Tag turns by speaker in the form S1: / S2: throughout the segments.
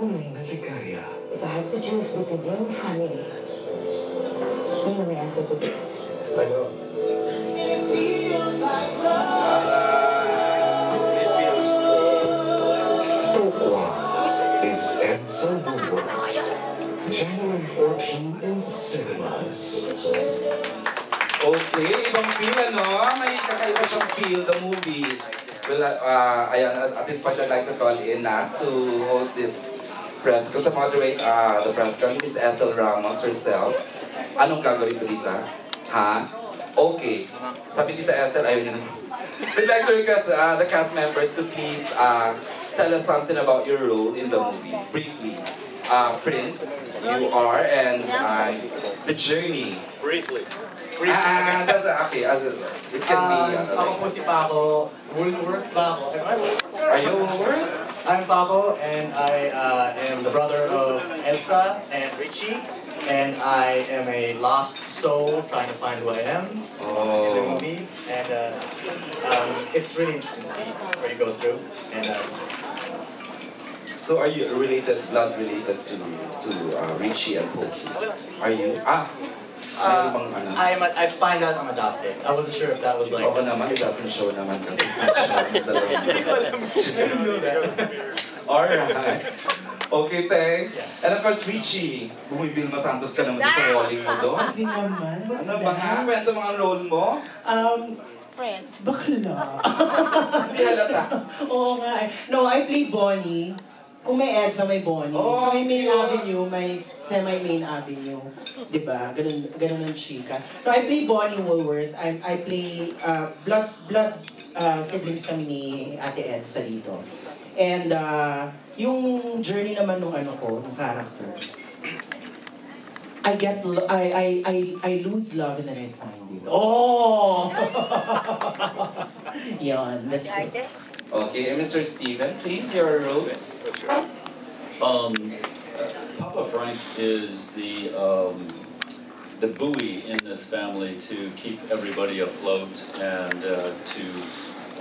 S1: tunay na.
S2: If I have to choose between you and family, you know my answer to this.
S1: I Ano? Tokwa is Edsa Woodward. January 14 in cinemas.
S3: Okay, ibang feel ano? May kakaiba siyang feel, the movie. Well, uh, ayan, at at this point, I'd like to call in Nat to host this press con, to moderate uh, the press con, Miss Ethel Ramos herself. Anong gagawin ko dito? Ha? Okay. Sabi tita Ethel, ayun yun. We'd like to request uh, the cast members to please uh, tell us something about your role in the movie, briefly. Uh, Prince, you are, and uh, the journey.
S4: Briefly.
S3: Ah, that's okay. As a, it can be.
S5: Um,
S3: ano,
S5: ako po si Paco, Woolworth Paco. Am I Woolworth? I'm Paco and I uh, am the brother of Elsa and Richie. And I am a lost soul trying to find who I am in the
S3: Oh.
S5: movie. And uh, um, it's really interesting to see where he goes through. And uh,
S3: So are you related, blood related to to uh, Richie and Pokey? Are you? Ah,
S5: uh. I'm, I find out I'm adopted. I wasn't sure if that was like...
S3: Oo naman, it doesn't show naman kasi switch na yung dalawa. Alright. Okay, thanks. And of course, Richie, bumibil Santos ka naman sa rolling mo doon.
S6: Kasi naman,
S3: Ano ba nga? Kwento mga role mo?
S6: Um, bakla.
S3: Hindi halata.
S6: Oo nga eh. No, I play Bonnie. Kung may EDSA, may Bonnie.
S3: Oh,
S6: sa may main
S3: cute.
S6: avenue, may semi-main avenue. Diba? Ganun, ganun ang chika. No, I play Bonnie Woolworth. I, I play uh, blood blood uh, siblings kami ni Ate Edsa dito. And uh, yung journey naman nung ano ko, nung character, I get I I I I lose love and then I find it. Oh. Yan, that's it.
S3: Okay, Mr. Steven, please, your role.
S4: Um, Papa Frank is the, um, the buoy in this family to keep everybody afloat and uh, to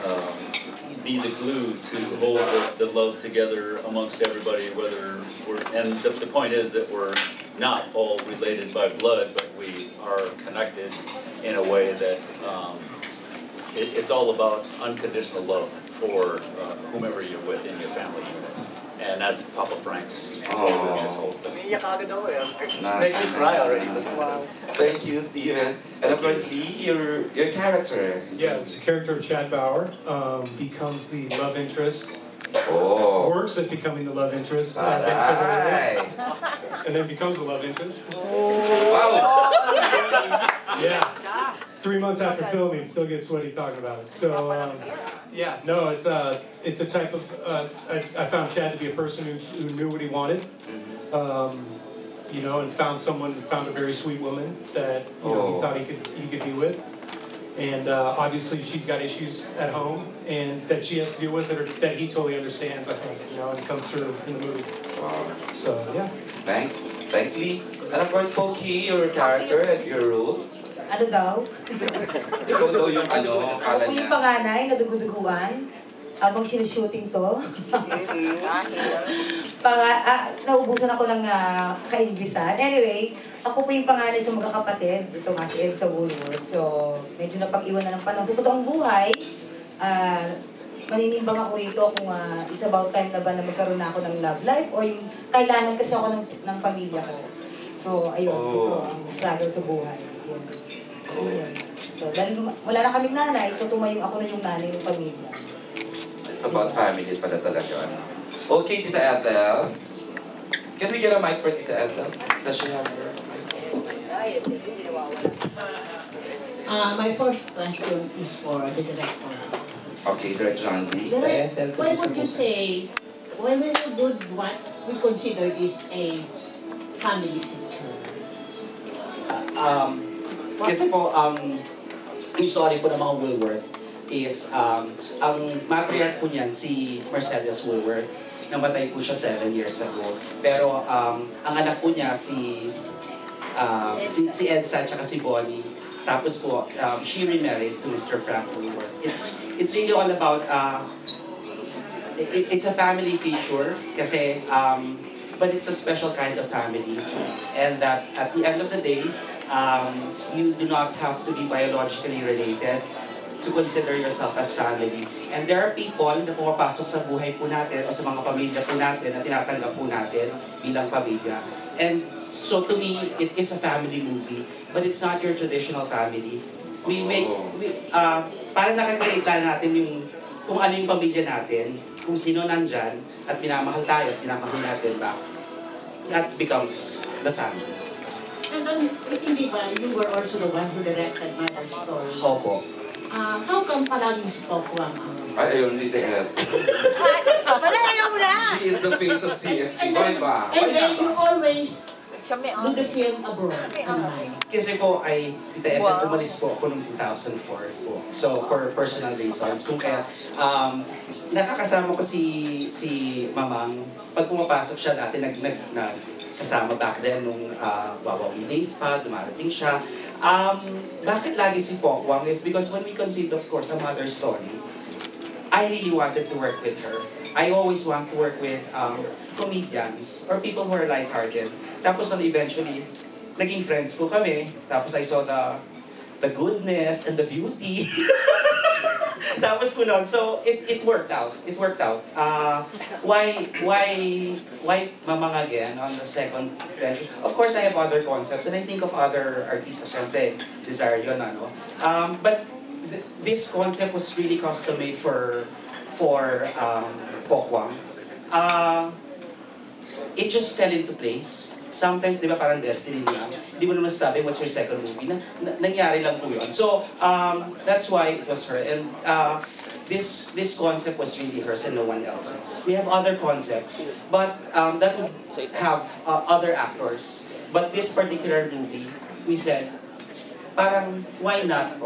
S4: um, be the glue to hold the, the love together amongst everybody, whether we're, and the, the point is that we're not all related by blood, but we are connected in a way that um, it, it's all about unconditional love for uh, whomever you're with in your family. And that's Papa Frank's
S3: Oh.
S4: his whole thing.
S5: Umiiyak agad ako eh. It's
S3: Nice.
S5: making me cry already. Wow.
S3: Thank you, Steven. And of course, Lee, your your character.
S7: Yeah, it's the character of Chad Bauer. Um, becomes the love interest,
S3: Oh.
S7: works at becoming the love interest, uh, gets it over
S3: Aray.
S7: with, and then becomes the love interest. Oh.
S3: Wow.
S7: Yeah. Three months after filming, still get sweaty talking about it. So, um, yeah, no, it's a, it's a type of, uh, I, I found Chad to be a person who, who knew what he wanted. Um, you know, and found someone, found a very sweet woman that, you know,
S3: Oh.
S7: he thought he could, he could be with. And, uh, obviously she's got issues at home and that she has to deal with that, are, that he totally understands, I think, you know, and comes through in the movie.
S3: Wow.
S7: So, yeah.
S3: Thanks. Thanks, Lee. And of course, Pokey, your character and your role.
S2: Ano daw?
S3: Ikaw daw yung ano,
S2: Ako
S3: kala
S2: po
S3: niya.
S2: yung panganay na duguduguan habang sinushooting to. Panga, ah, naubusan ako ng uh, kainglisan. Anyway, ako po yung panganay sa magkakapatid. Ito nga si Edsa Woolworth. So, medyo napag-iwan na ng panahon. Sa totoong buhay, ah, maninimbang ako rito kung ah, it's about time na ba na magkaroon na ako ng love life or yung kailangan kasi ako ng, ng pamilya ko. So, ayun,
S3: Oh.
S2: ito ang struggle sa buhay. Yun. Ayun. So, dahil luma- wala na kaming nanay, so tumayong ako na yung nanay ng pamilya.
S3: It's about family pala talaga. ano. Okay, Tita Ethel. Can we get a mic for Tita Ethel? Does she have her?
S2: Ay, hindi nawawala.
S8: Uh, my first question is for the director.
S3: Okay, Director John Lee.
S8: Direct, why would you say, why would you would what we consider this a family feature?
S9: Um, kasi po, um, yung story po ng mga Woolworth is, um, ang matriarch po niyan, si Mercedes Woolworth, namatay po siya seven years ago. Pero um, ang anak po niya, si, um, si, si Edsa at si Bonnie, tapos po, um, she remarried to Mr. Frank Woolworth. It's, it's really all about uh, it, it's a family feature kasi um, but it's a special kind of family and that at the end of the day um, you do not have to be biologically related to consider yourself as family. And there are people na pumapasok sa buhay po natin o sa mga pamilya po natin na tinatanggap po natin bilang pamilya. And so to me, it is a family movie, but it's not your traditional family. We make, we, uh, parang nakakreate natin yung kung ano yung pamilya natin, kung sino nandyan, at minamahal tayo at minamahal natin back. That becomes the family.
S8: And then, hindi ba, you were also the one who directed Mother's Story.
S9: Opo.
S8: Ah, how come palaging si Pop Wang ang...
S3: Ay, ayun, hindi ka.
S2: Wala, ayaw mo na!
S3: She is the face of TFC.
S8: And
S3: Why
S8: then,
S3: ba?
S8: and then you always do the film abroad.
S9: Kasi po ay, Tita Edna, umalis po ako noong 2004 po. So, for personal reasons. Kung kaya, um, nakakasama ko si si Mamang. Pag pumapasok siya dati, nag, nag, nag kasama back then nung uh, Wawawi Days pa, dumarating siya. Um, bakit lagi si Pokwang is because when we conceived, of course, a mother story, I really wanted to work with her. I always want to work with um, comedians or people who are lighthearted. Tapos nung eventually, naging friends po kami. Tapos I saw the the goodness and the beauty. Nun, so it, it worked out. It worked out. Uh, why, why, why Mamang again on the second venture? Of course, I have other concepts and I think of other artists, syempre, desire yun, ano. Um, but th- this concept was really custom made for for um, Pokwang. Uh, it just fell into place. Sometimes, di ba, parang destiny na. Hindi mo naman sabi what's your second movie. Na, na, nangyari lang po yun. So, um, that's why it was her. And uh, this this concept was really hers and no one else's. We have other concepts, but um, that would have uh, other actors. But this particular movie, we said, parang, why not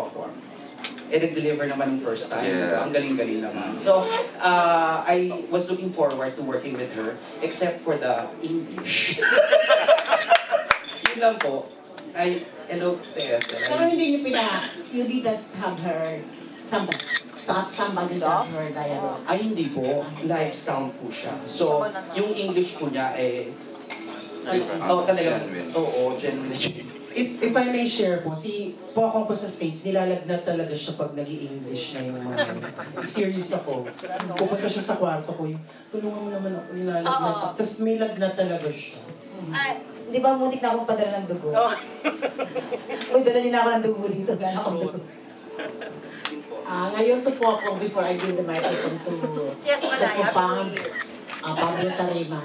S9: Pokwang? eh, nag-deliver naman yung first time.
S3: Yes.
S9: Ang galing-galing naman. So, uh, I was looking forward to working with her, except for the English. Yun lang po. I, hello, Tess.
S8: Pero hindi niyo pina... You didn't have her... Somebody, somebody to have her dialogue.
S9: Ay, hindi po. Live sound po siya. So, yung English po niya, eh, ay, oh, talaga. Oo, genuine.
S6: If, if I may share po, si Pokong po sa States, nilalagnat talaga siya pag nag english na yung mga... Serious ako. Pupunta siya sa kwarto ko, yung, tulungan mo naman ako, nilalagnat
S2: Oo.
S6: ako. Tapos may lagnat talaga siya.
S2: Ah, di ba mutik na akong padala ng dugo? Uy, dala din ako ng dugo dito. Gano'n dugo.
S8: Ah, ngayon to po ako before I give the microphone to
S2: Yes, Malay.
S8: the
S2: Happy
S8: profound
S2: New Year.
S8: uh, Pablo Tarima.